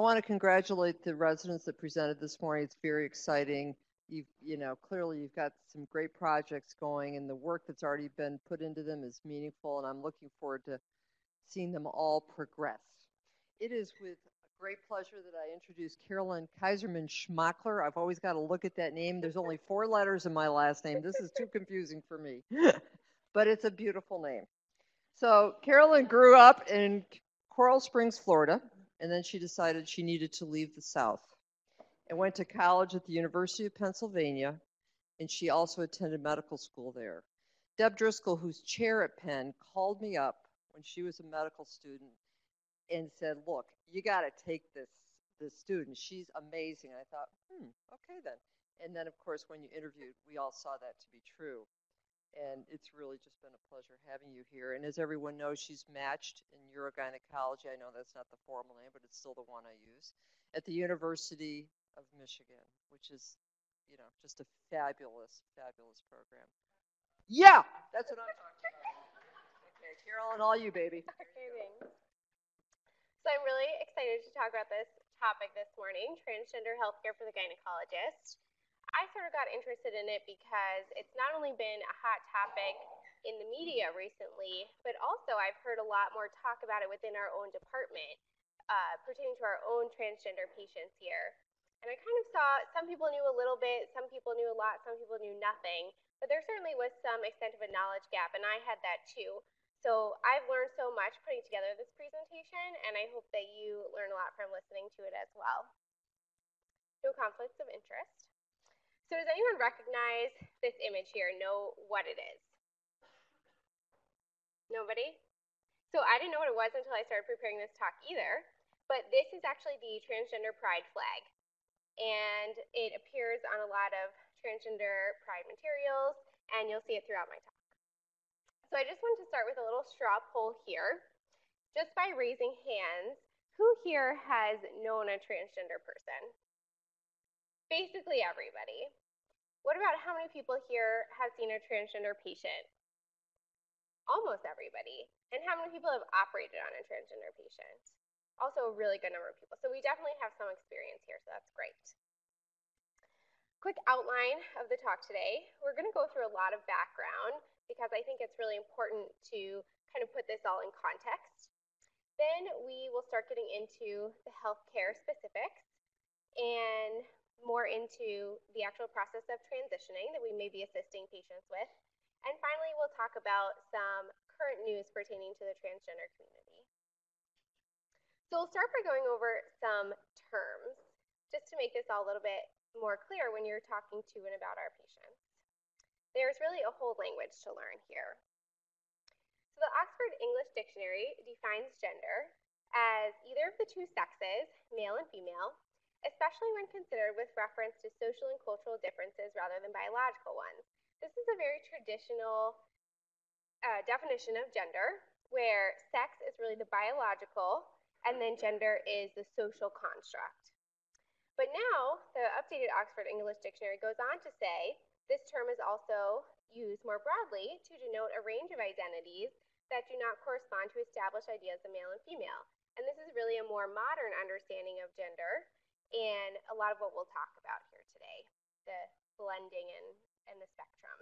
I want to congratulate the residents that presented this morning. It's very exciting. You've, you know, clearly you've got some great projects going and the work that's already been put into them is meaningful and I'm looking forward to seeing them all progress. It is with great pleasure that I introduce Carolyn Kieserman Shmokler. I've always got to look at that name. There's only four letters in my last name. This is too confusing for me, but it's a beautiful name. So Carolyn grew up in Coral Springs, Florida, and then she decided she needed to leave the South and went to college at the University of Pennsylvania, and she also attended medical school there. Deb Driscoll, who's chair at Penn, called me up when she was a medical student and said, "Look, you got to take this this student. She's amazing." I thought, "Hmm, okay then." And then, of course, when you interviewed, we all saw that to be true. And it's really just been a pleasure having you here. And as everyone knows, she's matched in urogynecology. I know that's not the formal name, but it's still the one I use at the University of Michigan, which is, you know, just a fabulous, fabulous program. Yeah, that's what I'm talking about. Okay, Carolyn, all you, baby. Thanks. So I'm really excited to talk about this topic this morning, transgender healthcare for the gynecologist. I sort of got interested in it because it's not only been a hot topic in the media recently, but also I've heard a lot more talk about it within our own department, uh, pertaining to our own transgender patients here. And I kind of saw some people knew a little bit, some people knew a lot, some people knew nothing, but there certainly was some extent of a knowledge gap, and I had that too. So I've learned so much putting together this presentation, and I hope that you learn a lot from listening to it as well. No conflicts of interest. So does anyone recognize this image here, know what it is? Nobody? So I didn't know what it was until I started preparing this talk either, but this is actually the transgender pride flag. And it appears on a lot of transgender pride materials, and you'll see it throughout my talk. So I just want to start with a little straw poll here. Just by raising hands, who here has known a transgender person? Basically everybody. What about how many people here have seen a transgender patient? Almost everybody. And how many people have operated on a transgender patient? Also a really good number of people. So we definitely have some experience here, so that's great. Quick outline of the talk today. We're going to go through a lot of background because I think it's really important to kind of put this all in context. Then we will start getting into the healthcare specifics and more into the actual process of transitioning that we may be assisting patients with. And finally, we'll talk about some current news pertaining to the transgender community. So we'll start by going over some terms, just to make this all a little bit more clear when you're talking to and about our patients. There's really a whole language to learn here. So the Oxford English Dictionary defines gender as either of the two sexes, male and female, especially when considered with reference to social and cultural differences rather than biological ones. This is a very traditional uh, definition of gender, where sex is really the biological, and then gender is the social construct. But now, the updated Oxford English Dictionary goes on to say this term is also used more broadly to denote a range of identities that do not correspond to established ideas of male and female. And this is really a more modern understanding of gender and a lot of what we'll talk about here today, the blending and, and the spectrum.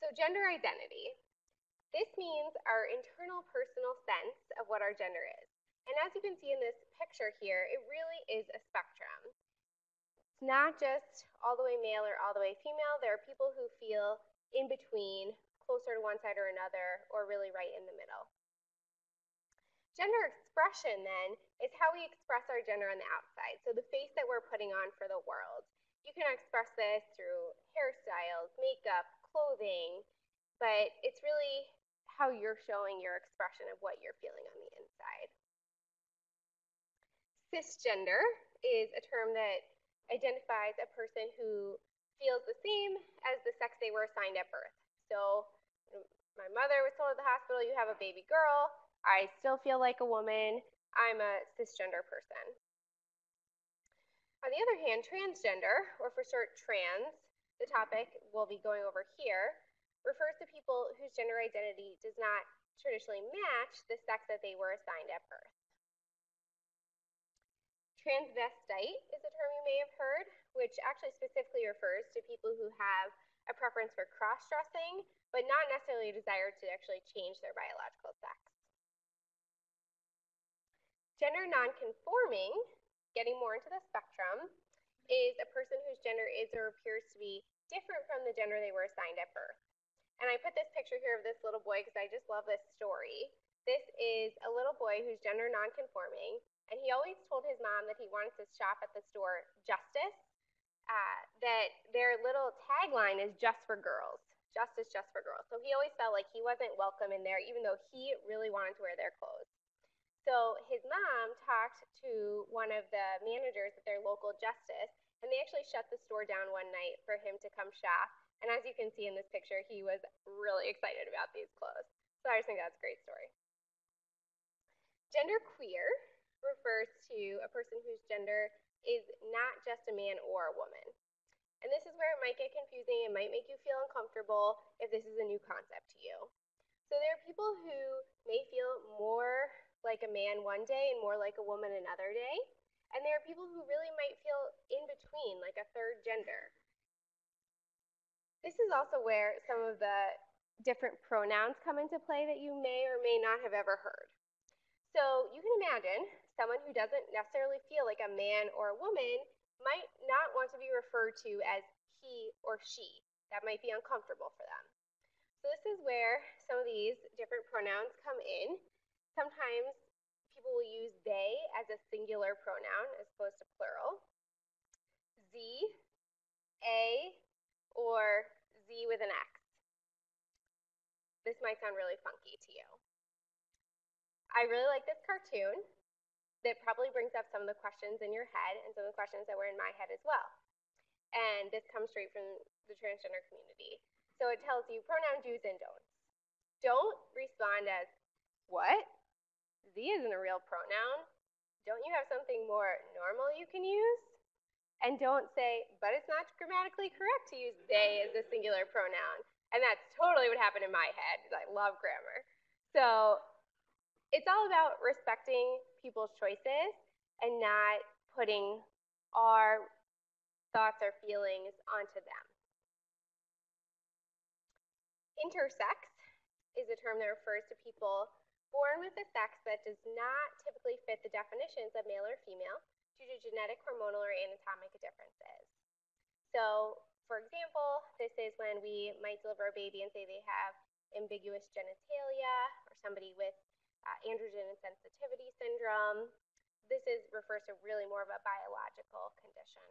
So gender identity. This means our internal personal sense of what our gender is. And as you can see in this picture here, it really is a spectrum. It's not just all the way male or all the way female. There are people who feel in between, closer to one side or another, or really right in the middle. Gender expression, then, is how we express our gender on the outside, so the face that we're putting on for the world. You can express this through hairstyles, makeup, clothing, but it's really how you're showing your expression of what you're feeling on the inside. Cisgender is a term that identifies a person who feels the same as the sex they were assigned at birth. So my mother was told at the hospital, you have a baby girl. I still feel like a woman. I'm a cisgender person. On the other hand, transgender, or for short trans, the topic we'll be going over here, refers to people whose gender identity does not traditionally match the sex that they were assigned at birth. Transvestite is a term you may have heard, which actually specifically refers to people who have a preference for cross dressing, but not necessarily a desire to actually change their biological sex. Gender nonconforming, getting more into the spectrum, is a person whose gender is or appears to be different from the gender they were assigned at birth. And I put this picture here of this little boy because I just love this story. This is a little boy who's gender nonconforming, and he always told his mom that he wanted to shop at the store Justice, uh, that their little tagline is just for girls. Justice just for girls. So he always felt like he wasn't welcome in there, even though he really wanted to wear their clothes. So his mom talked to one of the managers at their local Justice, and they actually shut the store down one night for him to come shop. And as you can see in this picture, he was really excited about these clothes. So I just think that's a great story. Gender queer refers to a person whose gender is not just a man or a woman. And this is where it might get confusing and might make you feel uncomfortable if this is a new concept to you. So there are people who may feel more like a man one day and more like a woman another day. And there are people who really might feel in between, like a third gender. This is also where some of the different pronouns come into play that you may or may not have ever heard. So you can imagine someone who doesn't necessarily feel like a man or a woman might not want to be referred to as he or she. That might be uncomfortable for them. So this is where some of these different pronouns come in. Sometimes people will use they as a singular pronoun as opposed to plural. Z, A, or Z with an X. This might sound really funky to you. I really like this cartoon that probably brings up some of the questions in your head and some of the questions that were in my head as well. And this comes straight from the transgender community. So it tells you pronoun do's and don'ts. Don't respond as, what? Z isn't a real pronoun. Don't you have something more normal you can use? And don't say, but it's not grammatically correct to use they as a singular pronoun. And that's totally what happened in my head I love grammar. So it's all about respecting people's choices and not putting our thoughts or feelings onto them. Intersex is a term that refers to people born with a sex that does not typically fit the definitions of male or female due to genetic, hormonal, or anatomic differences. So, for example, this is when we might deliver a baby and say they have ambiguous genitalia, or somebody with uh, androgen insensitivity syndrome. This is refers to really more of a biological condition.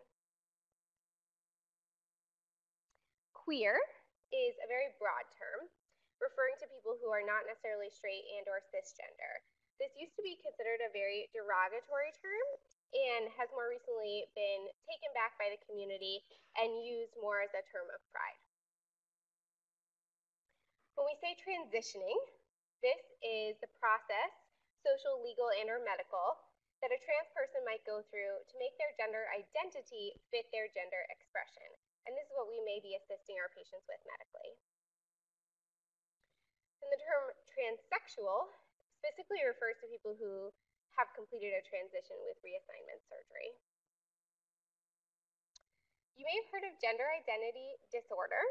Queer is a very broad term, referring to people who are not necessarily straight and or cisgender. This used to be considered a very derogatory term and has more recently been taken back by the community and used more as a term of pride. When we say transitioning, this is the process, social, legal, and or medical, that a trans person might go through to make their gender identity fit their gender expression. And this is what we may be assisting our patients with medically. And the term transsexual specifically refers to people who have completed a transition with reassignment surgery. You may have heard of gender identity disorder.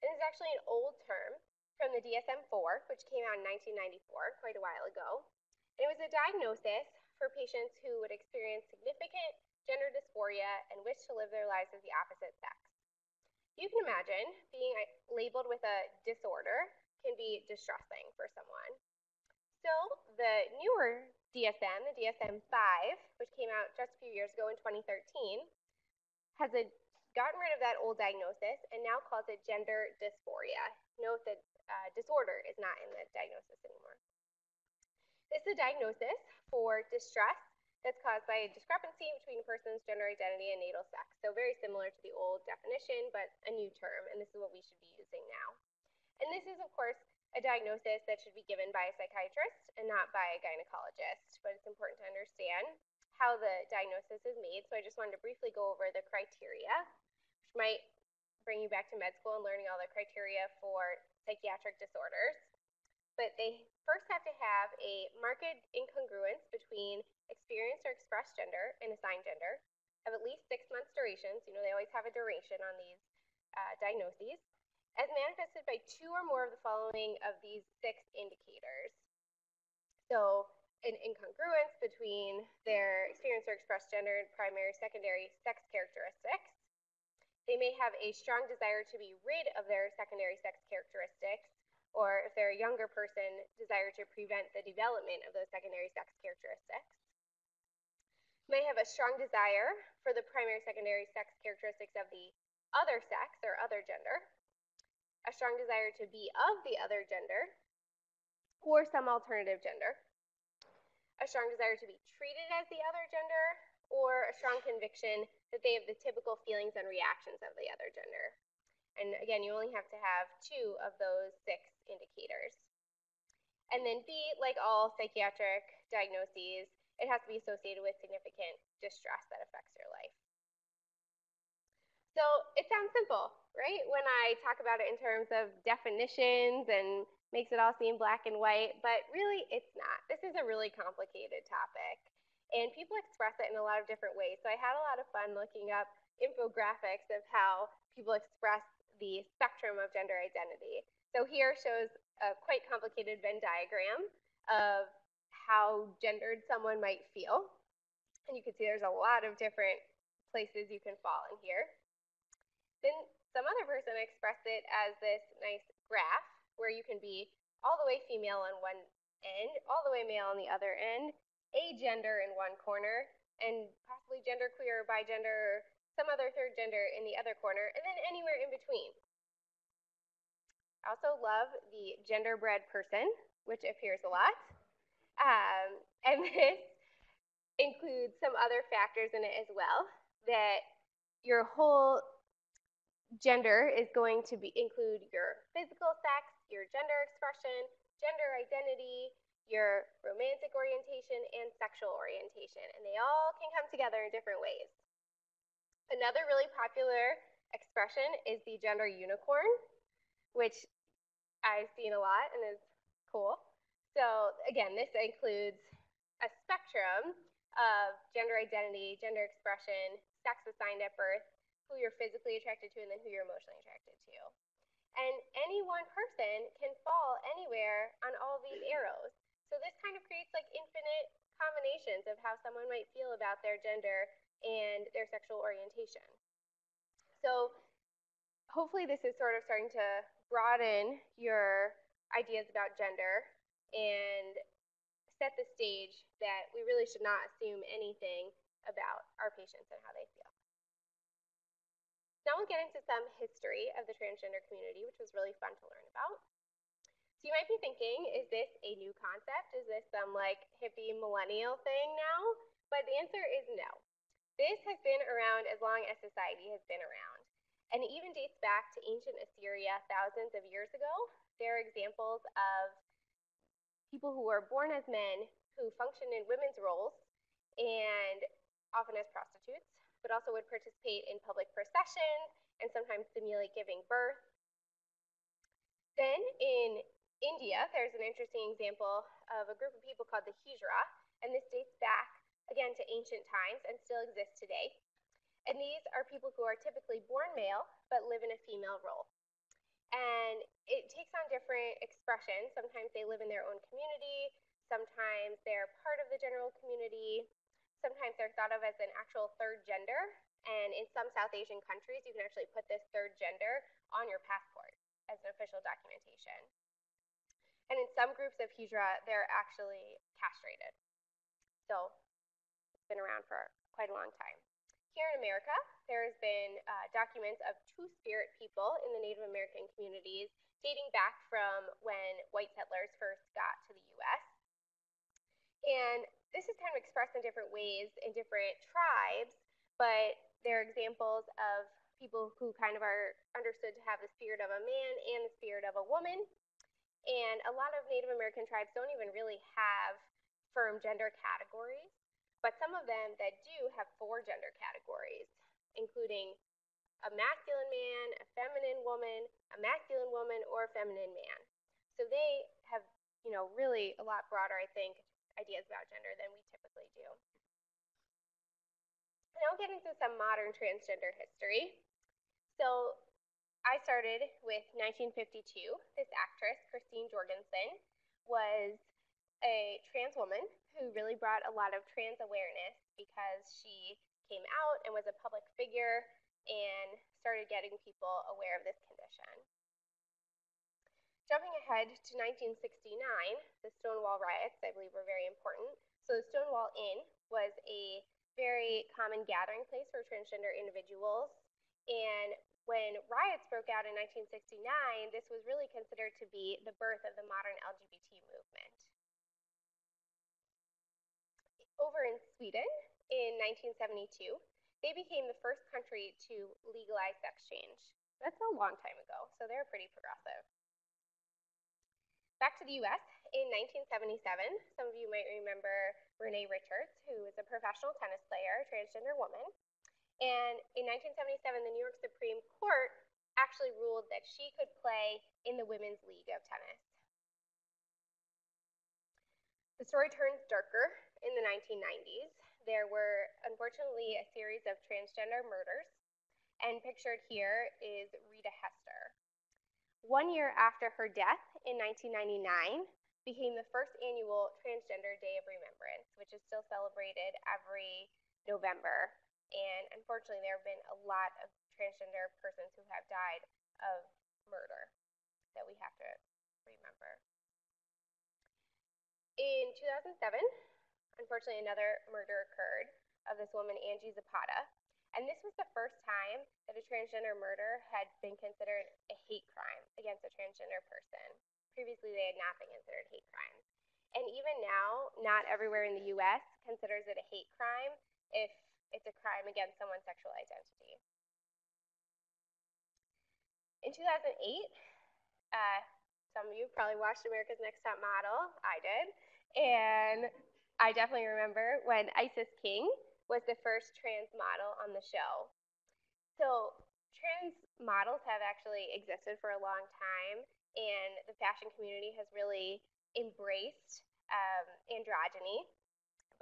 And this is actually an old term from the DSM-4, which came out in 1994, quite a while ago. And it was a diagnosis for patients who would experience significant gender dysphoria and wish to live their lives as the opposite sex. You can imagine being labeled with a disorder can be distressing for someone. So the newer DSM, the DSM-5, which came out just a few years ago in 2013, has a, gotten rid of that old diagnosis and now calls it gender dysphoria. Note that uh, disorder is not in the diagnosis anymore. This is a diagnosis for distress that's caused by a discrepancy between a person's gender identity and natal sex. So very similar to the old definition, but a new term, and this is what we should be using now. And this is, of course, a diagnosis that should be given by a psychiatrist and not by a gynecologist, but it's important to understand how the diagnosis is made. So I just wanted to briefly go over the criteria, which might bring you back to med school and learning all the criteria for psychiatric disorders. but they first have to have a marked incongruence between experienced or expressed gender and assigned gender, have at least six months durations, you know, they always have a duration on these uh, diagnoses, as manifested by two or more of the following of these six indicators. So an incongruence between their experienced or expressed gender and primary, secondary sex characteristics. They may have a strong desire to be rid of their secondary sex characteristics or if they're a younger person, desire to prevent the development of those secondary sex characteristics. May have a strong desire for the primary secondary sex characteristics of the other sex or other gender, a strong desire to be of the other gender, or some alternative gender, a strong desire to be treated as the other gender, or a strong conviction that they have the typical feelings and reactions of the other gender. And again, you only have to have two of those six indicators. And then B, like all psychiatric diagnoses, it has to be associated with significant distress that affects your life. So it sounds simple, right? When I talk about it in terms of definitions and makes it all seem black and white, but really it's not. This is a really complicated topic. And people express it in a lot of different ways. So I had a lot of fun looking up infographics of how people express the spectrum of gender identity. So here shows a quite complicated Venn diagram of how gendered someone might feel. And you can see there's a lot of different places you can fall in here. Then some other person expressed it as this nice graph where you can be all the way female on one end, all the way male on the other end, agender in one corner, and possibly genderqueer or bigender or some other third gender in the other corner, and then anywhere in between. I also love the genderbread person, which appears a lot. Um, and this includes some other factors in it as well, that your whole gender is going to be include your physical sex, your gender expression, gender identity, your romantic orientation, and sexual orientation. And they all can come together in different ways. Another really popular expression is the gender unicorn, which I've seen a lot and is cool. So again, this includes a spectrum of gender identity, gender expression, sex assigned at birth, who you're physically attracted to, and then who you're emotionally attracted to. And any one person can fall anywhere on all these arrows. So this kind of creates like infinite combinations of how someone might feel about their gender and their sexual orientation. So hopefully this is sort of starting to broaden your ideas about gender and set the stage that we really should not assume anything about our patients and how they feel. Now we'll get into some history of the transgender community, which was really fun to learn about. So you might be thinking, is this a new concept? Is this some like hippie millennial thing now? But the answer is no. This has been around as long as society has been around. And it even dates back to ancient Assyria thousands of years ago. There are examples of people who were born as men who functioned in women's roles and often as prostitutes, but also would participate in public processions and sometimes simulate giving birth. Then in India, there's an interesting example of a group of people called the Hijra, and this dates back again to ancient times and still exists today. And these are people who are typically born male but live in a female role. And it takes on different expressions. Sometimes they live in their own community, sometimes they're part of the general community, sometimes they're thought of as an actual third gender. And in some South Asian countries, you can actually put this third gender on your passport as an official documentation. And in some groups of Hijra, they're actually castrated. So it's been around for quite a long time. Here in America, there has been uh, documents of two-spirit people in the Native American communities dating back from when white settlers first got to the U.S. And this is kind of expressed in different ways in different tribes, but there are examples of people who kind of are understood to have the spirit of a man and the spirit of a woman. And a lot of Native American tribes don't even really have firm gender categories. But some of them that do have four gender categories, including a masculine man, a feminine woman, a masculine woman, or a feminine man. So they have you know, really a lot broader, I think, ideas about gender than we typically do. Now we'll get into some modern transgender history. So I started with 1952. This actress, Christine Jorgensen, was a trans woman who really brought a lot of trans awareness because she came out and was a public figure and started getting people aware of this condition. Jumping ahead to 1969, the Stonewall riots, I believe, were very important. So the Stonewall Inn was a very common gathering place for transgender individuals. And when riots broke out in 1969, this was really considered to be the birth of the modern LGBT movement. Over in Sweden in 1972, they became the first country to legalize sex change. That's a long time ago, so they're pretty progressive. Back to the US, in 1977, some of you might remember Renee Richards, who was a professional tennis player, transgender woman. And in 1977, the New York Supreme Court actually ruled that she could play in the Women's League of Tennis. The story turns darker in the 1990s there were unfortunately a series of transgender murders, and pictured here is Rita Hester. One year after her death in 1999 became the first annual Transgender Day of Remembrance, which is still celebrated every November. And unfortunately, there have been a lot of transgender persons who have died of murder that we have to remember. In 2007, unfortunately, another murder occurred of this woman, Angie Zapata. And this was the first time that a transgender murder had been considered a hate crime against a transgender person. Previously, they had not been considered hate crimes. And even now, not everywhere in the US considers it a hate crime if it's a crime against someone's sexual identity. In 2008, uh, some of you probably watched America's Next Top Model. I did. And I definitely remember when Isis King was the first trans model on the show. So trans models have actually existed for a long time, and the fashion community has really embraced um, androgyny.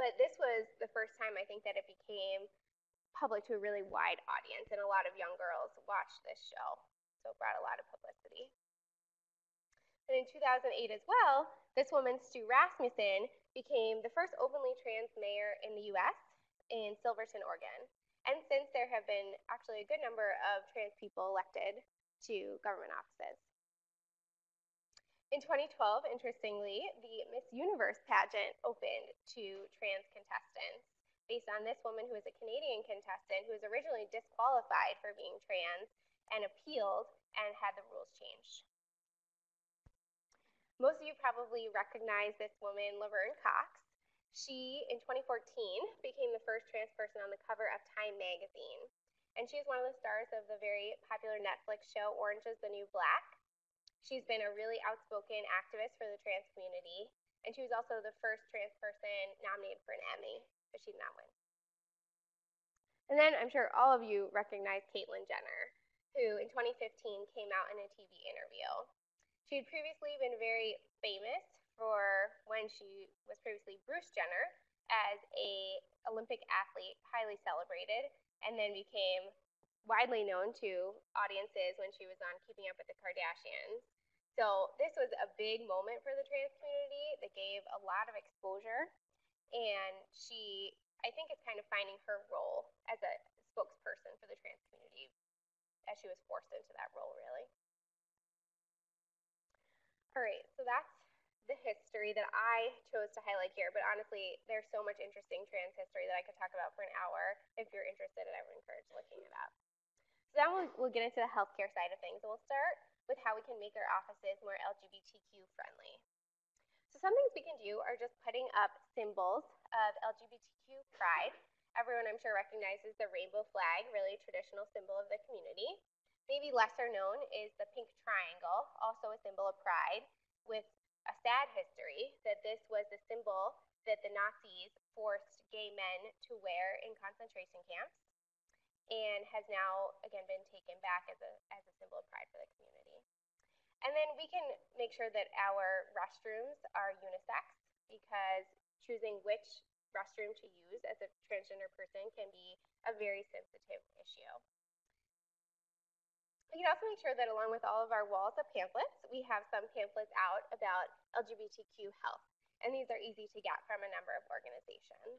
But this was the first time I think that it became public to a really wide audience, and a lot of young girls watched this show. So it brought a lot of publicity. And in 2008 as well, this woman, Stu Rasmussen, became the first openly trans mayor in the US in Silverton, Oregon. And since there have been actually a good number of trans people elected to government offices. In 2012, interestingly, the Miss Universe pageant opened to trans contestants based on this woman who is a Canadian contestant who was originally disqualified for being trans and appealed and had the rules changed. Most of you probably recognize this woman, Laverne Cox. She, in 2014, became the first trans person on the cover of Time magazine. And she's one of the stars of the very popular Netflix show Orange is the New Black. She's been a really outspoken activist for the trans community, and she was also the first trans person nominated for an Emmy, but she did not win. And then I'm sure all of you recognize Caitlyn Jenner, who in 2015 came out in a TV interview. She had previously been very famous for when she was previously Bruce Jenner as a Olympic athlete, highly celebrated, and then became widely known to audiences when she was on Keeping Up with the Kardashians. So this was a big moment for the trans community that gave a lot of exposure, and she, I think, is kind of finding her role as a spokesperson for the trans community as she was forced into that role, really. All right, so that's the history that I chose to highlight here, but honestly, there's so much interesting trans history that I could talk about for an hour. If you're interested, I would encourage looking it up. So now we'll, we'll get into the healthcare side of things, we'll start with how we can make our offices more LGBTQ friendly. So some things we can do are just putting up symbols of LGBTQ pride. Everyone, I'm sure, recognizes the rainbow flag, really traditional symbol of the community. Maybe lesser known is the pink triangle, also a symbol of pride, with a sad history that this was the symbol that the Nazis forced gay men to wear in concentration camps and has now again been taken back as a, as a symbol of pride for the community. And then we can make sure that our restrooms are unisex because choosing which restroom to use as a transgender person can be a very sensitive issue. We can also make sure that along with all of our walls of pamphlets, we have some pamphlets out about LGBTQ health. And these are easy to get from a number of organizations.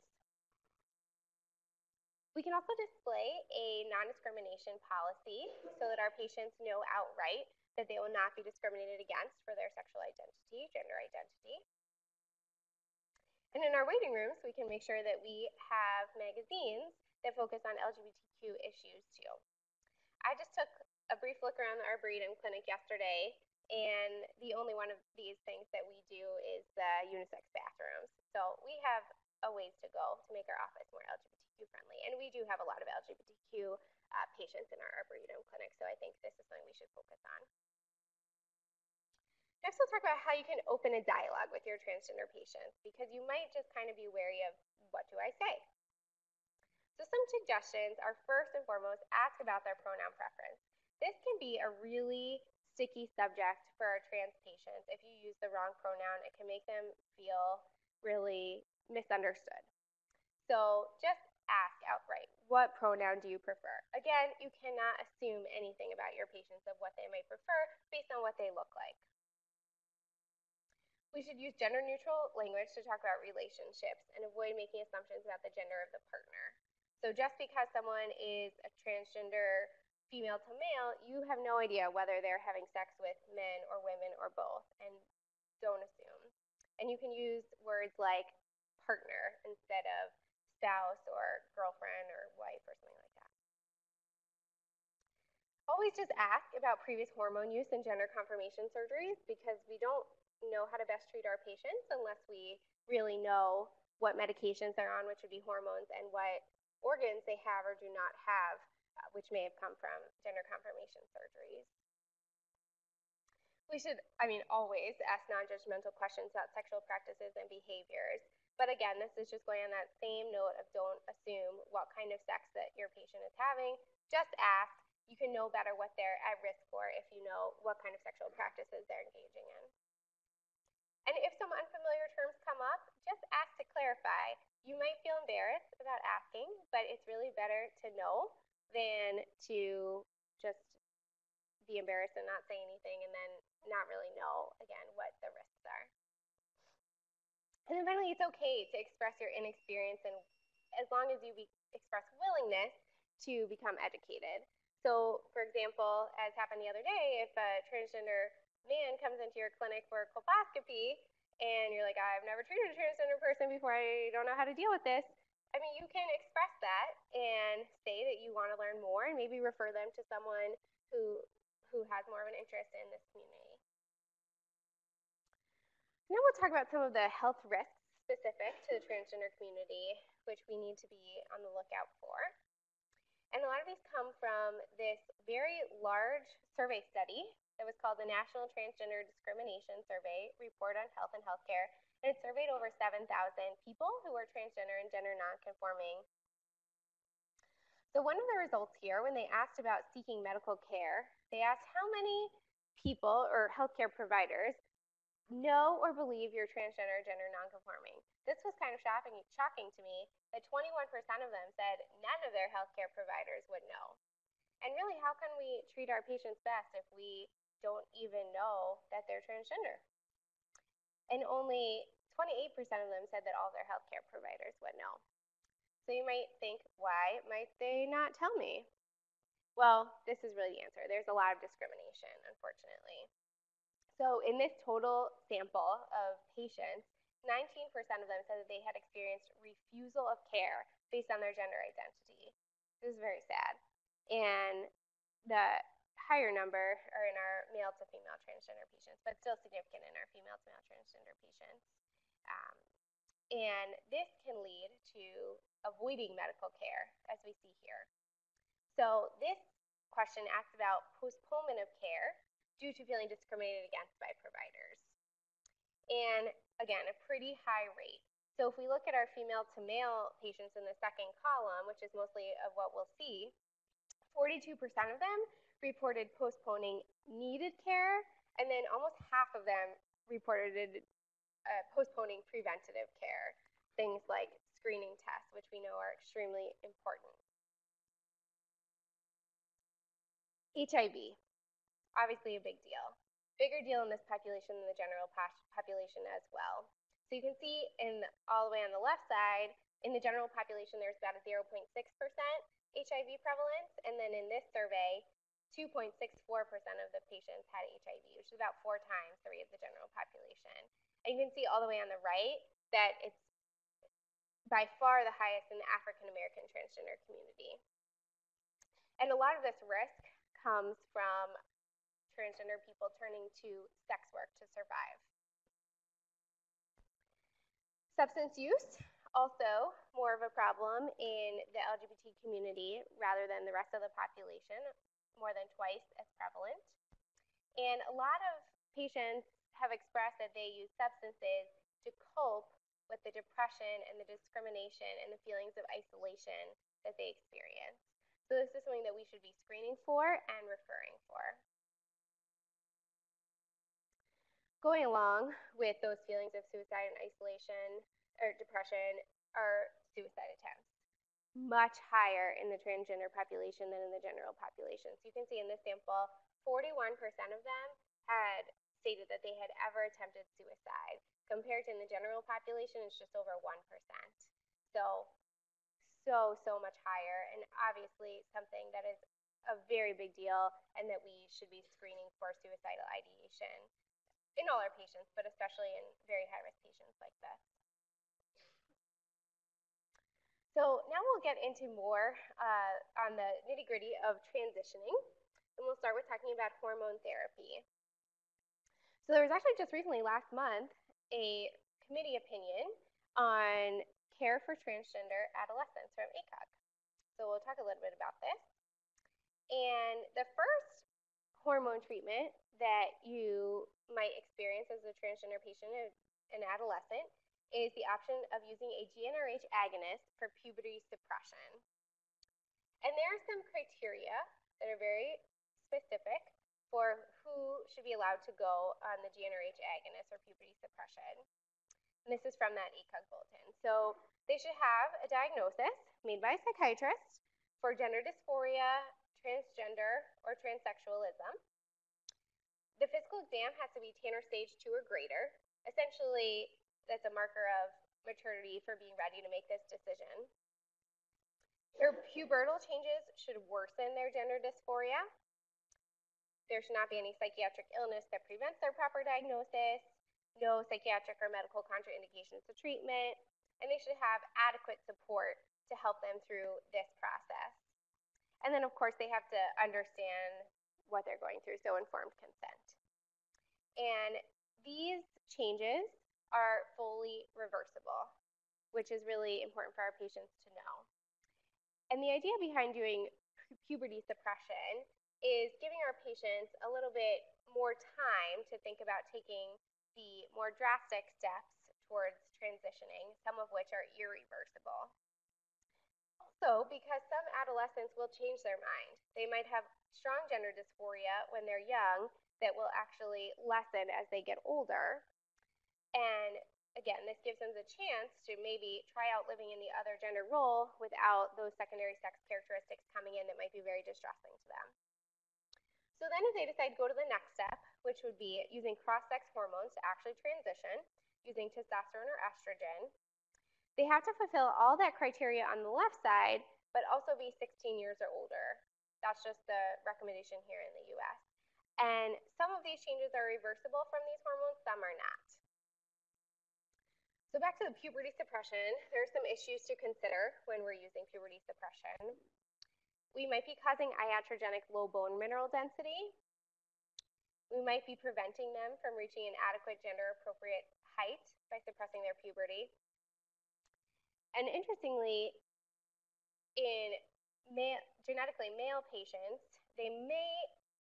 We can also display a non-discrimination policy so that our patients know outright that they will not be discriminated against for their sexual identity, gender identity. And in our waiting rooms, we can make sure that we have magazines that focus on LGBTQ issues too. I just took a brief look around the Arboretum Clinic yesterday, and the only one of these things that we do is the unisex bathrooms. So we have a ways to go to make our office more LGBTQ friendly. And we do have a lot of LGBTQ uh, patients in our Arboretum Clinic, so I think this is something we should focus on. Next, we'll talk about how you can open a dialogue with your transgender patients because you might just kind of be wary of what do I say? So some suggestions are first and foremost, ask about their pronoun preference. This can be a really sticky subject for our trans patients. If you use the wrong pronoun, it can make them feel really misunderstood. So just ask outright, what pronoun do you prefer? Again, you cannot assume anything about your patients of what they might prefer based on what they look like. We should use gender neutral language to talk about relationships and avoid making assumptions about the gender of the partner. So just because someone is a transgender female to male, you have no idea whether they're having sex with men or women or both, and don't assume. And you can use words like partner instead of spouse or girlfriend or wife or something like that. Always just ask about previous hormone use and gender confirmation surgeries because we don't know how to best treat our patients unless we really know what medications they're on, which would be hormones, and what organs they have or do not have, uh, which may have come from gender confirmation surgeries. We should, I mean, always ask non-judgmental questions about sexual practices and behaviors. But again, this is just going on that same note of don't assume what kind of sex that your patient is having. Just ask. You can know better what they're at risk for if you know what kind of sexual practices they're engaging in. And if some unfamiliar terms come up, just ask to clarify. You might feel embarrassed about asking, but it's really better to know than to just be embarrassed and not say anything and then not really know, again, what the risks are. And then finally, it's okay to express your inexperience and as long as you express willingness to become educated. So, for example, as happened the other day, if a transgender man comes into your clinic for colposcopy and you're like, I've never treated a transgender person before, I don't know how to deal with this. I mean, you can express that and say that you want to learn more and maybe refer them to someone who who has more of an interest in this community. Now we'll talk about some of the health risks specific to the transgender community, which we need to be on the lookout for. And a lot of these come from this very large survey study that was called the National Transgender Discrimination Survey Report on Health and Healthcare, and it surveyed over 7,000 people who were transgender and gender nonconforming. So one of the results here, when they asked about seeking medical care, they asked how many people or healthcare providers know or believe you're transgender or gender nonconforming. This was kind of shocking, shocking to me that 21% of them said none of their healthcare providers would know. And really, how can we treat our patients best if we don't even know that they're transgender. And only 28% of them said that all their healthcare providers would know. So you might think, why might they not tell me? Well, this is really the answer. There's a lot of discrimination, unfortunately. So in this total sample of patients, 19% of them said that they had experienced refusal of care based on their gender identity. This is very sad. And the higher number are in our male to female transgender patients, but still significant in our female to male transgender patients. Um, and this can lead to avoiding medical care, as we see here. So this question asks about postponement of care due to feeling discriminated against by providers. And again, a pretty high rate. So if we look at our female to male patients in the second column, which is mostly of what we'll see, 42% of them reported postponing needed care And then almost half of them reported uh, postponing preventative care, things like screening tests, which we know are extremely important. HIV, obviously a big deal. Bigger deal in this population than the general population as well. So you can see in all the way on the left side, in the general population, there's about a 0.6% HIV prevalence, and then in this survey, 2.64% of the patients had HIV, which is about four times the rate of the general population. And you can see all the way on the right that it's by far the highest in the African American transgender community. And a lot of this risk comes from transgender people turning to sex work to survive. Substance use, also more of a problem in the LGBT community rather than the rest of the population, more than twice as prevalent. And a lot of patients have expressed that they use substances to cope with the depression and the discrimination and the feelings of isolation that they experience. So this is something that we should be screening for and referring for. Going along with those feelings of suicide and isolation or depression are suicide attempts. Much higher in the transgender population than in the general population. So you can see in this sample, 41% of them had stated that they had ever attempted suicide. Compared to in the general population, it's just over 1%. So so, so much higher, and obviously something that is a very big deal and that we should be screening for suicidal ideation in all our patients, but especially in very high risk patients like this. So now we'll get into more uh, on the nitty gritty of transitioning, and we'll start with talking about hormone therapy. So there was actually just recently, last month, a committee opinion on care for transgender adolescents from ACOG. So we'll talk a little bit about this. And the first hormone treatment that you might experience as a transgender patient, an adolescent, is the option of using a GnRH agonist for puberty suppression. And there are some criteria that are very specific for who should be allowed to go on the GnRH agonist or puberty suppression. And this is from that ACOG bulletin. So they should have a diagnosis made by a psychiatrist for gender dysphoria, transgender, or transsexualism. The physical exam has to be Tanner stage 2 or greater. Essentially, that's a marker of maturity for being ready to make this decision. Their pubertal changes should worsen their gender dysphoria. There should not be any psychiatric illness that prevents their proper diagnosis, no psychiatric or medical contraindications to treatment, and they should have adequate support to help them through this process. And then, of course, they have to understand what they're going through, so informed consent. And these changes are fully reversible, which is really important for our patients to know. And the idea behind doing puberty suppression is giving our patients a little bit more time to think about taking the more drastic steps towards transitioning, some of which are irreversible. Also, because some adolescents will change their mind. They might have strong gender dysphoria when they're young that will actually lessen as they get older. And again, this gives them the chance to maybe try out living in the other gender role without those secondary sex characteristics coming in that might be very distressing to them. So then if they decide to go to the next step, which would be using cross-sex hormones to actually transition, using testosterone or estrogen. They have to fulfill all that criteria on the left side, but also be 16 years or older. That's just the recommendation here in the US. And some of these changes are reversible from these hormones, some are not. So back to the puberty suppression, there are some issues to consider when we're using puberty suppression. We might be causing iatrogenic low bone mineral density. We might be preventing them from reaching an adequate gender appropriate height by suppressing their puberty. And interestingly, in male, genetically male patients, they may,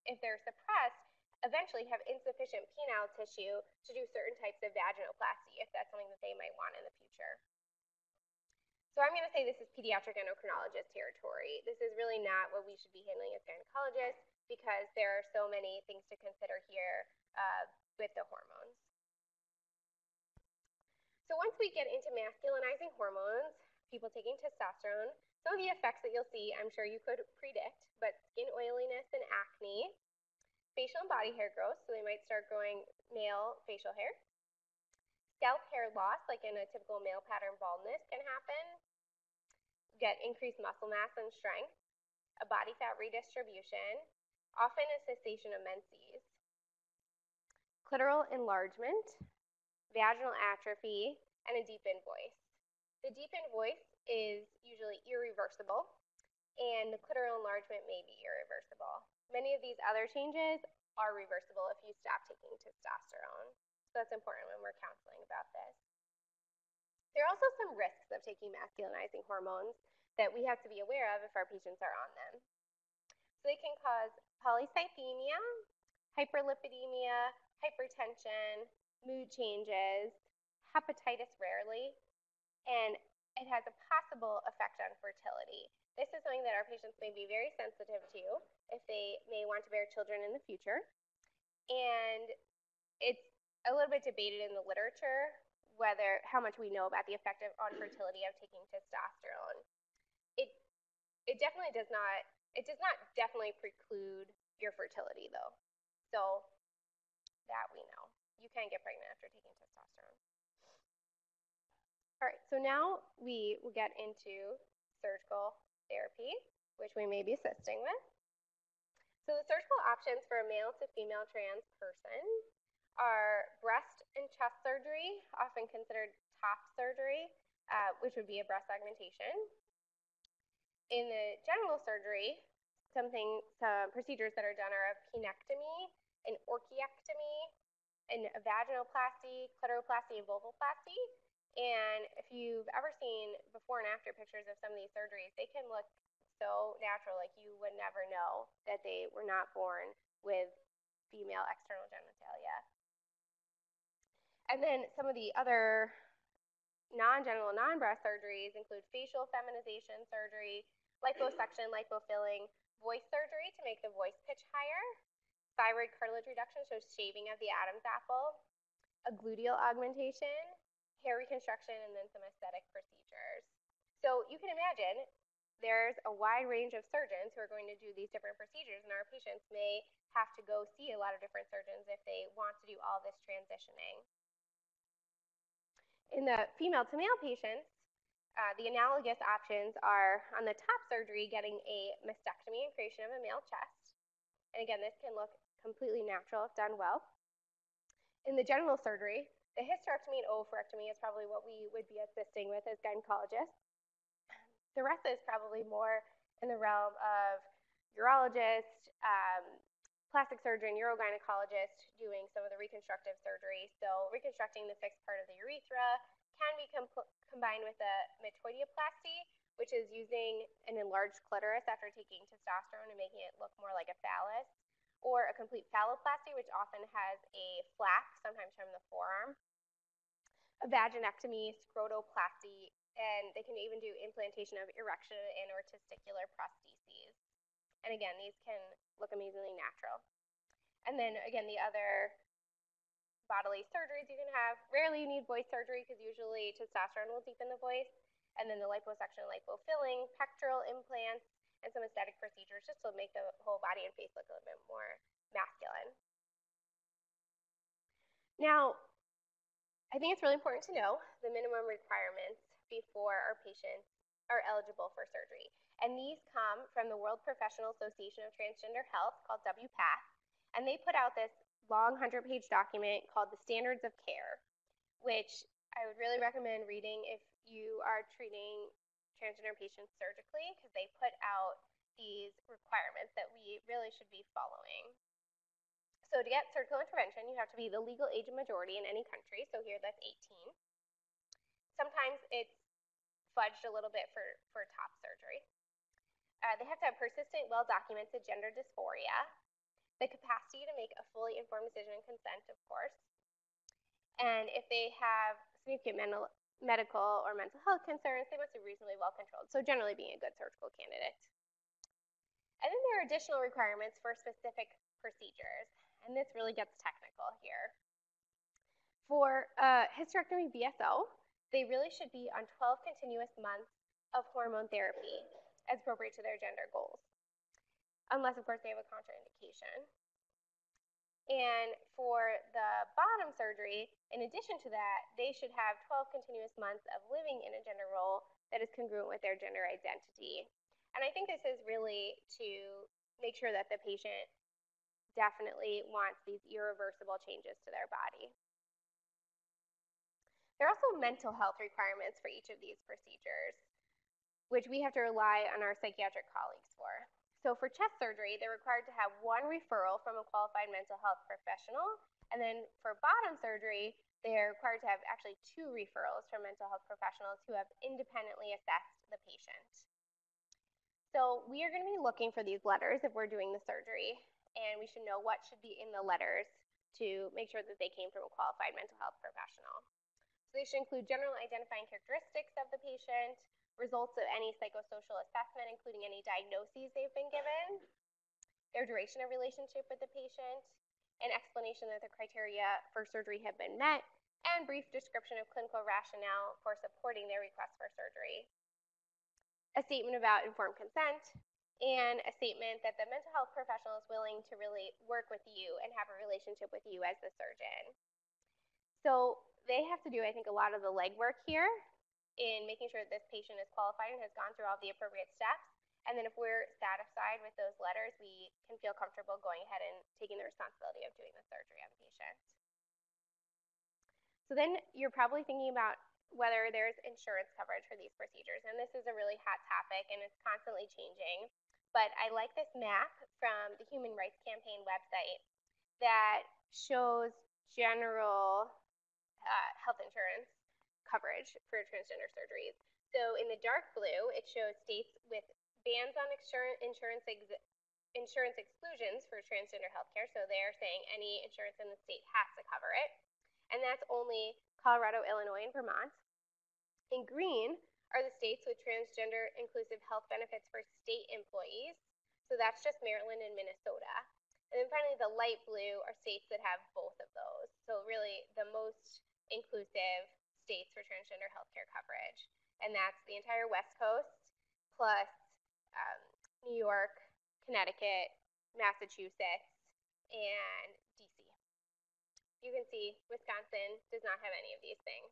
if they're suppressed, eventually have insufficient penile tissue to do certain types of vaginoplasty if that's something that they might want in the future. So I'm going to say this is pediatric endocrinologist territory. This is really not what we should be handling as gynecologists because there are so many things to consider here uh, with the hormones. So once we get into masculinizing hormones, people taking testosterone, some of the effects that you'll see, I'm sure you could predict, but skin oiliness and acne, facial and body hair growth, so they might start growing male facial hair, Scalp hair loss, like in a typical male pattern baldness, can happen. Get increased muscle mass and strength, a body fat redistribution, often a cessation of menses, clitoral enlargement, vaginal atrophy, and a deepened voice. The deepened voice is usually irreversible, and the clitoral enlargement may be irreversible. Many of these other changes are reversible if you stop taking testosterone. So that's important when we're counseling about this. There are also some risks of taking masculinizing hormones that we have to be aware of if our patients are on them. So they can cause polycythemia, hyperlipidemia, hypertension, mood changes, hepatitis rarely, and it has a possible effect on fertility. This is something that our patients may be very sensitive to if they may want to bear children in the future. And it's a little bit debated in the literature whether how much we know about the effect of, on fertility of taking testosterone. It it definitely does not it does not definitely preclude your fertility though. So that we know. You can get pregnant after taking testosterone. All right, so now we will get into surgical therapy, which we may be assisting with. So the surgical options for a male to female trans person are breast and chest surgery, often considered top surgery, uh, which would be a breast augmentation. In the genital surgery, something, some procedures that are done are a penectomy, an orchiectomy, an vaginoplasty, clitoroplasty, and vulvoplasty. And if you've ever seen before and after pictures of some of these surgeries, they can look so natural, like you would never know that they were not born with female external genitalia. And then some of the other non-genital, non-breast surgeries include facial feminization surgery, liposuction, lipofilling, voice surgery to make the voice pitch higher, thyroid cartilage reduction, so shaving of the Adam's apple, a gluteal augmentation, hair reconstruction, and then some aesthetic procedures. So you can imagine there's a wide range of surgeons who are going to do these different procedures, and our patients may have to go see a lot of different surgeons if they want to do all this transitioning. In the female to male patients, uh, the analogous options are on the top surgery, getting a mastectomy and creation of a male chest. And again, this can look completely natural if done well. In the general surgery, the hysterectomy and oophorectomy is probably what we would be assisting with as gynecologists. The rest is probably more in the realm of urologists, um, plastic surgeon, urogynecologist doing some of the reconstructive surgery. So reconstructing the fixed part of the urethra can be com combined with a metoidioplasty, which is using an enlarged clitoris after taking testosterone and making it look more like a phallus, or a complete phalloplasty, which often has a flap, sometimes from the forearm, a vaginectomy, scrotoplasty, and they can even do implantation of erection and or testicular prostheses. And again, these can look amazingly natural. And then again, the other bodily surgeries you can have. Rarely you need voice surgery because usually testosterone will deepen the voice. And then the liposuction, lipofilling, pectoral implants, and some aesthetic procedures just to make the whole body and face look a little bit more masculine. Now, I think it's really important to know the minimum requirements before our patients are eligible for surgery. And these come from the World Professional Association of Transgender Health called WPATH. And they put out this long 100 page document called the Standards of Care, which I would really recommend reading if you are treating transgender patients surgically, because they put out these requirements that we really should be following. So to get surgical intervention, you have to be the legal age of majority in any country. So here that's 18. Sometimes it's fudged a little bit for, for top surgery. Uh, they have to have persistent, well-documented gender dysphoria, the capacity to make a fully informed decision and consent, of course. And if they have significant mental, medical or mental health concerns, they must be reasonably well controlled. So generally being a good surgical candidate. And then there are additional requirements for specific procedures. And this really gets technical here. For uh, hysterectomy BSO, they really should be on 12 continuous months of hormone therapy as appropriate to their gender goals. Unless, of course, they have a contraindication. And for the bottom surgery, in addition to that, they should have 12 continuous months of living in a gender role that is congruent with their gender identity. And I think this is really to make sure that the patient definitely wants these irreversible changes to their body. There are also mental health requirements for each of these procedures, which we have to rely on our psychiatric colleagues for. So for chest surgery, they're required to have one referral from a qualified mental health professional. And then for bottom surgery, they're required to have actually two referrals from mental health professionals who have independently assessed the patient. So we are going to be looking for these letters if we're doing the surgery, and we should know what should be in the letters to make sure that they came from a qualified mental health professional. So they should include general identifying characteristics of the patient, results of any psychosocial assessment, including any diagnoses they've been given, their duration of relationship with the patient, an explanation that the criteria for surgery have been met, and brief description of clinical rationale for supporting their request for surgery. A statement about informed consent, and a statement that the mental health professional is willing to really work with you and have a relationship with you as the surgeon. So they have to do, I think, a lot of the legwork here in making sure that this patient is qualified and has gone through all the appropriate steps. And then if we're satisfied with those letters, we can feel comfortable going ahead and taking the responsibility of doing the surgery on the patient. So then you're probably thinking about whether there's insurance coverage for these procedures. And this is a really hot topic and it's constantly changing. But I like this map from the Human Rights Campaign website that shows general uh, health insurance coverage for transgender surgeries. So in the dark blue, it shows states with bans on insurance ex insurance exclusions for transgender healthcare. So they're saying any insurance in the state has to cover it. And that's only Colorado, Illinois, and Vermont. In green are the states with transgender inclusive health benefits for state employees. So that's just Maryland and Minnesota. And then finally, the light blue are states that have both of those. So really the most inclusive states for transgender healthcare coverage, and that's the entire West Coast plus um, New York, Connecticut, Massachusetts, and DC. You can see Wisconsin does not have any of these things.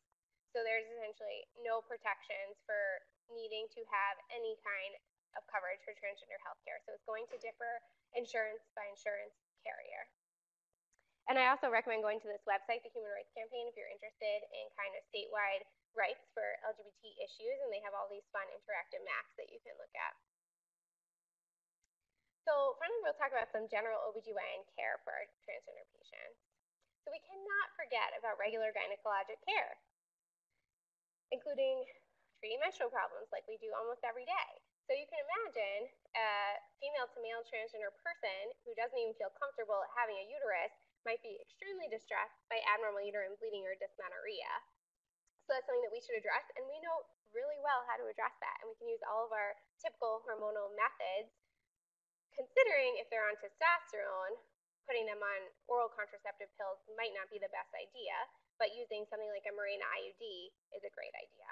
So there's essentially no protections for needing to have any kind of coverage for transgender healthcare. So it's going to differ insurance by insurance carrier. And I also recommend going to this website, the Human Rights Campaign, if you're interested in kind of statewide rights for LGBT issues, and they have all these fun interactive maps that you can look at. So finally, we'll talk about some general OBGYN care for our transgender patients. So we cannot forget about regular gynecologic care, including treating menstrual problems like we do almost every day. So you can imagine a female to male transgender person who doesn't even feel comfortable having a uterus might be extremely distressed by abnormal uterine bleeding or dysmenorrhea. So that's something that we should address, and we know really well how to address that. And we can use all of our typical hormonal methods, considering if they're on testosterone, putting them on oral contraceptive pills might not be the best idea, but using something like a Mirena IUD is a great idea.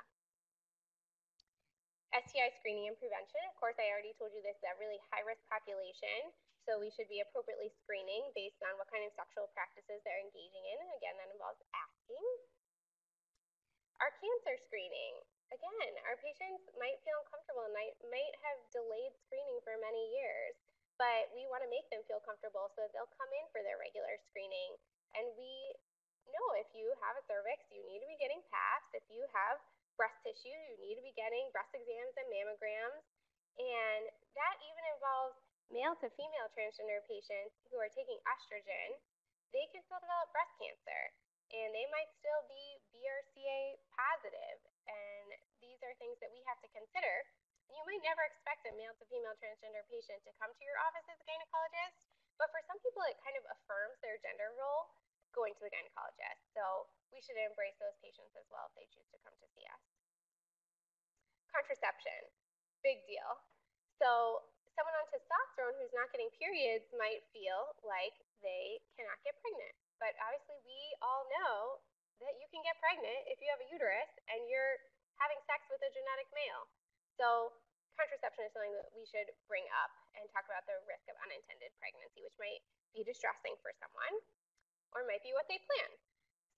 STI screening and prevention, of course, I already told you this is a really high risk population. So we should be appropriately screening based on what kind of sexual practices they're engaging in. And again, that involves asking. Our cancer screening. Again, our patients might feel uncomfortable and might, might have delayed screening for many years, but we want to make them feel comfortable so that they'll come in for their regular screening. And we know if you have a cervix, you need to be getting PAPs. If you have breast tissue, you need to be getting breast exams and mammograms. And that even involves male to female transgender patients who are taking estrogen, they can still develop breast cancer and they might still be BRCA positive. And these are things that we have to consider. You might never expect a male to female transgender patient to come to your office as a gynecologist, but for some people, it kind of affirms their gender role going to the gynecologist. So we should embrace those patients as well if they choose to come to see us. Contraception, big deal. So someone on testosterone who's not getting periods might feel like they cannot get pregnant. But obviously, we all know that you can get pregnant if you have a uterus and you're having sex with a genetic male. So contraception is something that we should bring up and talk about the risk of unintended pregnancy, which might be distressing for someone or might be what they plan.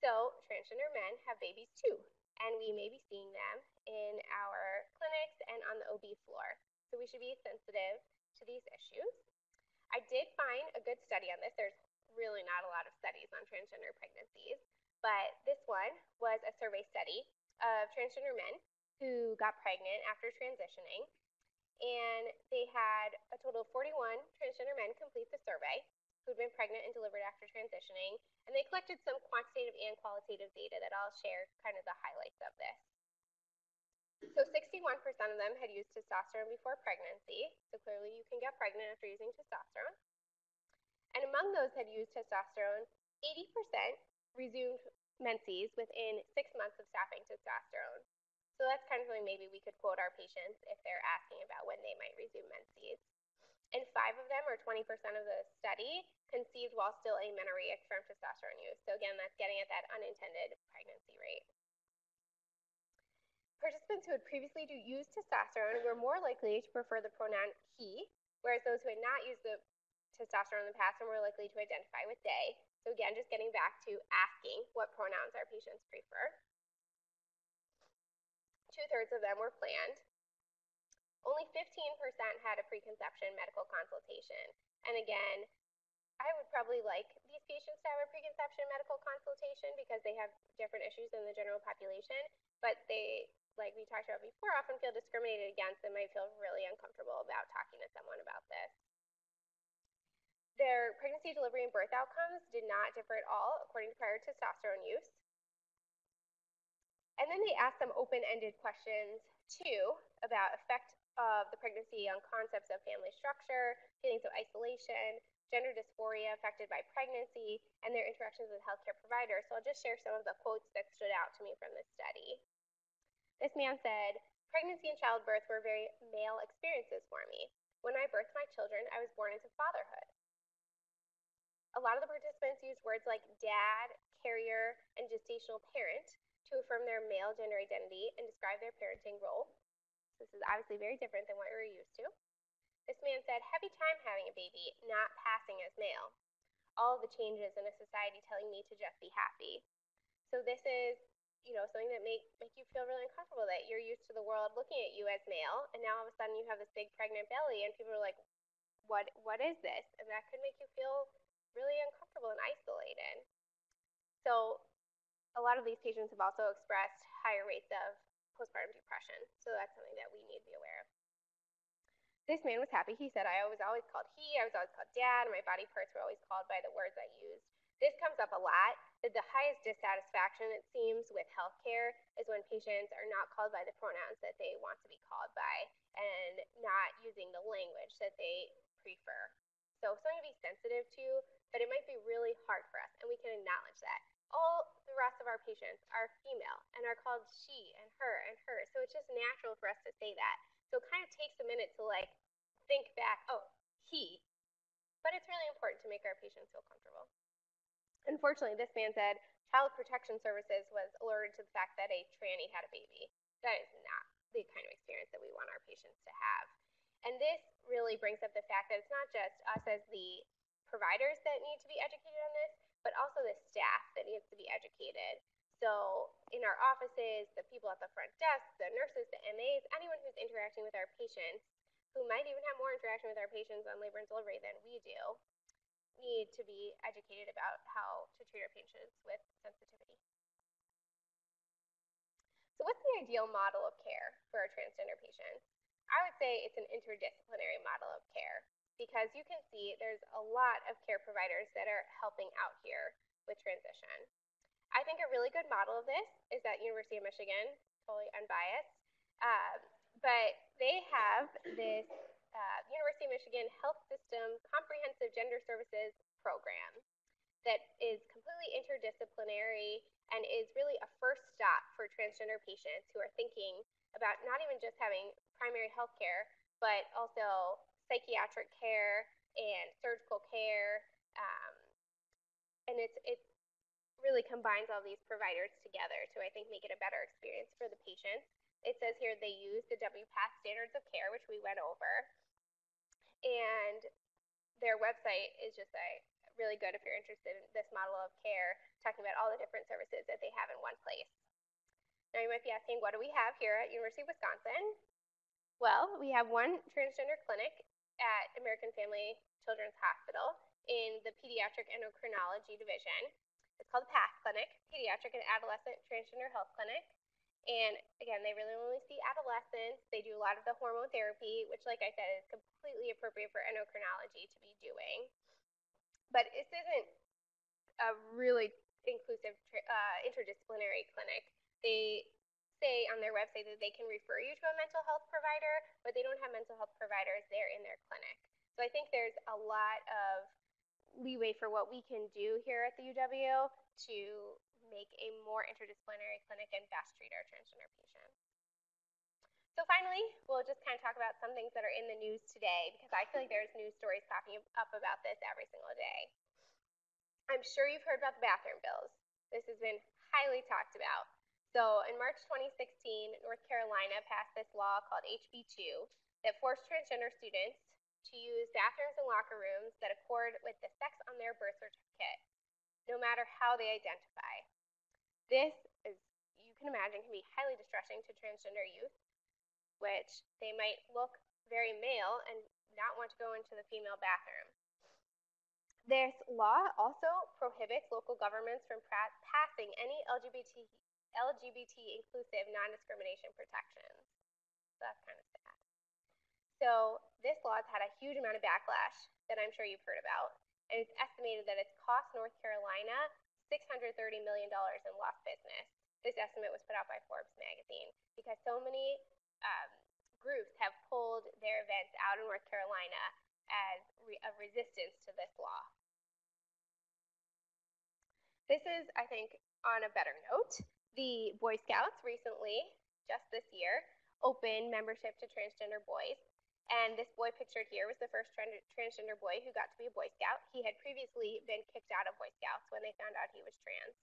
So transgender men have babies too, and we may be seeing them in our clinics and on the OB floor. So we should be sensitive to these issues. I did find a good study on this. There's really not a lot of studies on transgender pregnancies, but this one was a survey study of transgender men who got pregnant after transitioning. And they had a total of 41 transgender men complete the survey been pregnant and delivered after transitioning. And they collected some quantitative and qualitative data that I'll share kind of the highlights of this. So 61% of them had used testosterone before pregnancy. So clearly you can get pregnant after using testosterone. And among those had used testosterone, 80% resumed menses within six months of stopping testosterone. So that's kind of something maybe we could quote our patients if they're asking about when they might resume menses. And five of them, or 20% of the study, conceived while still amenorrheic from testosterone use. So again, that's getting at that unintended pregnancy rate. Participants who had previously used testosterone were more likely to prefer the pronoun he, whereas those who had not used the testosterone in the past were more likely to identify with they. So again, just getting back to asking what pronouns our patients prefer. Two-thirds of them were planned. Only 15% had a preconception medical consultation. And again, I would probably like these patients to have a preconception medical consultation because they have different issues than the general population, but they, like we talked about before, often feel discriminated against and might feel really uncomfortable about talking to someone about this. Their pregnancy, delivery, and birth outcomes did not differ at all according to prior testosterone use. And then they asked some open-ended questions too about effect of the pregnancy on concepts of family structure, feelings of isolation, gender dysphoria affected by pregnancy, and their interactions with healthcare providers. So I'll just share some of the quotes that stood out to me from this study. This man said, pregnancy and childbirth were very male experiences for me. When I birthed my children, I was born into fatherhood. A lot of the participants used words like dad, carrier, and gestational parent to affirm their male gender identity and describe their parenting role. This is obviously very different than what we are used to. This man said, heavy time having a baby, not passing as male. All the changes in a society telling me to just be happy. So this is, you know, something that make make you feel really uncomfortable that you're used to the world looking at you as male, and now all of a sudden you have this big pregnant belly, and people are like, what what is this? And that could make you feel really uncomfortable and isolated. So a lot of these patients have also expressed higher rates of postpartum depression. So that's something that we need to be aware of. This man was happy. He said, I was always called he, I was always called dad, and my body parts were always called by the words I used. This comes up a lot. That the highest dissatisfaction, it seems, with healthcare is when patients are not called by the pronouns that they want to be called by and not using the language that they prefer. So something to be sensitive to, but it might be really hard for us, and we can acknowledge that all the rest of our patients are female and are called she and her and her. So it's just natural for us to say that. So it kind of takes a minute to like think back, oh, he. But it's really important to make our patients feel comfortable. Unfortunately, this man said Child Protection Services was alerted to the fact that a tranny had a baby. That is not the kind of experience that we want our patients to have. And this really brings up the fact that it's not just us as the providers that need to be educated on this, but also the staff that needs to be educated. So in our offices, the people at the front desk, the nurses, the MAs, anyone who's interacting with our patients, who might even have more interaction with our patients on labor and delivery than we do, need to be educated about how to treat our patients with sensitivity. So what's the ideal model of care for our transgender patients? I would say it's an interdisciplinary model of care because you can see there's a lot of care providers that are helping out here with transition. I think a really good model of this is at University of Michigan, totally unbiased, um, but they have this uh, University of Michigan Health System Comprehensive Gender Services Program. that is completely interdisciplinary and is really a first stop for transgender patients who are thinking about not even just having primary health care, but also psychiatric care and surgical care. Um, and it's it's really combines all these providers together to I think make it a better experience for the patients. It says here they use the WPATH standards of care, which we went over, and their website is just a really good if you're interested in this model of care, talking about all the different services that they have in one place. Now you might be asking, what do we have here at University of Wisconsin? Well, we have one transgender clinic at American Family Children's Hospital in the Pediatric Endocrinology Division. It's called the PATH Clinic, Pediatric and Adolescent Transgender Health Clinic. And again, they really only see adolescents. They do a lot of the hormone therapy, which, like I said, is completely appropriate for endocrinology to be doing. But this isn't a really inclusive uh, interdisciplinary clinic. They say on their website that they can refer you to a mental health provider, but they don't have mental health providers there in their clinic. So I think there's a lot of leeway for what we can do here at the UW to make a more interdisciplinary clinic and best treat our transgender patients. So finally, we'll just kind of talk about some things that are in the news today because I feel like there's news stories popping up about this every single day. I'm sure you've heard about the bathroom bills. This has been highly talked about. So in March 2016, North Carolina passed this law called HB2 that forced transgender students to use bathrooms and locker rooms that accord with the sex on their birth certificate, no matter how they identify. This is, you can imagine, can be highly distressing to transgender youth which they might look very male and not want to go into the female bathroom. This law also prohibits local governments from passing any LGBT, LGBT inclusive non-discrimination protections. So that's kind of sad. So this law has had a huge amount of backlash that I'm sure you've heard about. And it's estimated that it's cost North Carolina $630 million in lost business. This estimate was put out by Forbes magazine because so many um, groups have pulled their events out in North Carolina as re- a resistance to this law. This is, I think, on a better note. The Boy Scouts recently, just this year, opened membership to transgender boys. And this boy pictured here was the first transgender boy who got to be a Boy Scout. He had previously been kicked out of Boy Scouts when they found out he was trans.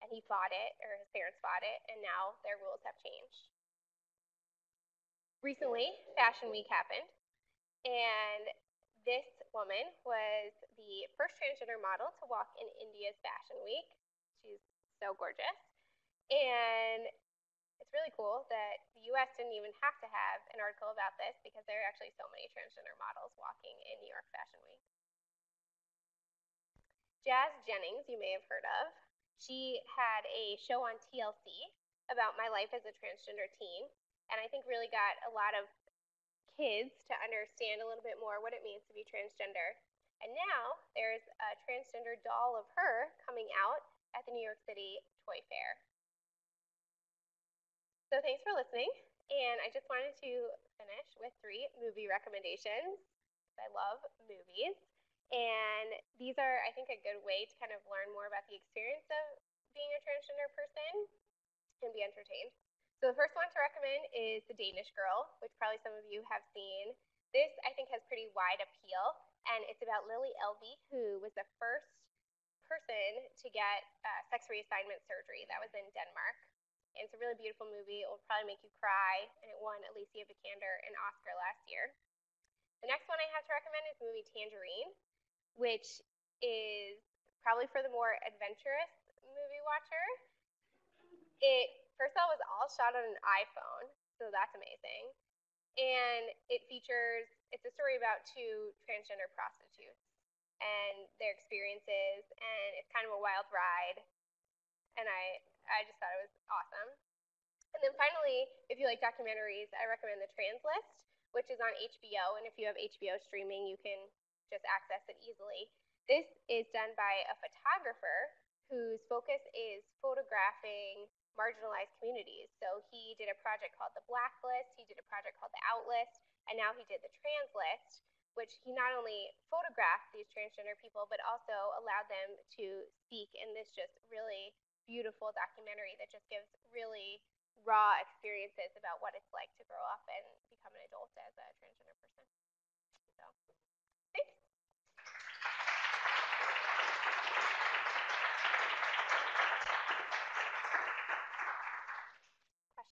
And he fought it, or his parents fought it, and now their rules have changed recently, Fashion Week happened, and this woman was the first transgender model to walk in India's Fashion Week. She's so gorgeous. And it's really cool that the US didn't even have to have an article about this because there are actually so many transgender models walking in New York Fashion Week. Jazz Jennings, you may have heard of. She had a show on TLC about my life as a transgender teen and I think really got a lot of kids to understand a little bit more what it means to be transgender. And now there's a transgender doll of her coming out at the New York City Toy Fair. So thanks for listening. And I just wanted to finish with three movie recommendations. I love movies. And these are, I think, a good way to kind of learn more about the experience of being a transgender person and be entertained. So the first one to recommend is The Danish Girl, which probably some of you have seen. This, I think, has pretty wide appeal, and it's about Lili Elbe, who was the first person to get uh, sex reassignment surgery. That was in Denmark. It's a really beautiful movie. It will probably make you cry, and it won Alicia Vikander an Oscar last year. The next one I have to recommend is the movie Tangerine, which is probably for the more adventurous movie watcher. It First of all, was all shot on an iPhone, so that's amazing. And it features, it's a story about two transgender prostitutes and their experiences, and it's kind of a wild ride. And I, I just thought it was awesome. And then finally, if you like documentaries, I recommend The Trans List, which is on HBO. And if you have HBO streaming, you can just access it easily. This is done by a photographer whose focus is photographing marginalized communities. So he did a project called the Blacklist, he did a project called the Outlist, and now he did the Trans List, which he not only photographed these transgender people, but also allowed them to speak in this just really beautiful documentary that just gives really raw experiences about what it's like to grow up and become an adult as a transgender